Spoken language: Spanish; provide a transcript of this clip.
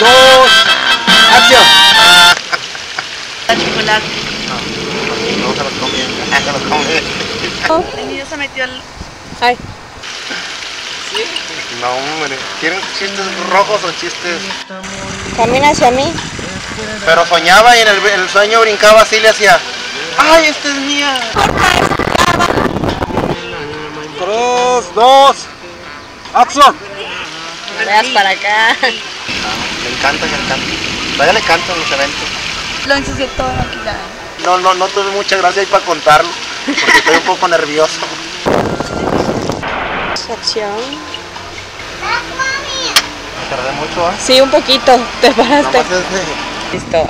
dos, acción. La chocolate. No se los comían, se los comían. El niño se metió al... Ay. No, hombre. ¿Quieren chistes rojos o chistes? Camina hacia mí. Pero soñaba y en el, el sueño brincaba así le hacía. ¡Ay, esta es mía! Tres, dos, acción. Veas para acá. Le encanta, encanta. Todavía le canto en los eventos. Lo ensucié todo maquillado. No, no, no tuve mucha gracia ahí para contarlo, porque estoy un poco nervioso. Acción. Tardé mucho, ¿ah? Sí, un poquito. Te paraste. Listo.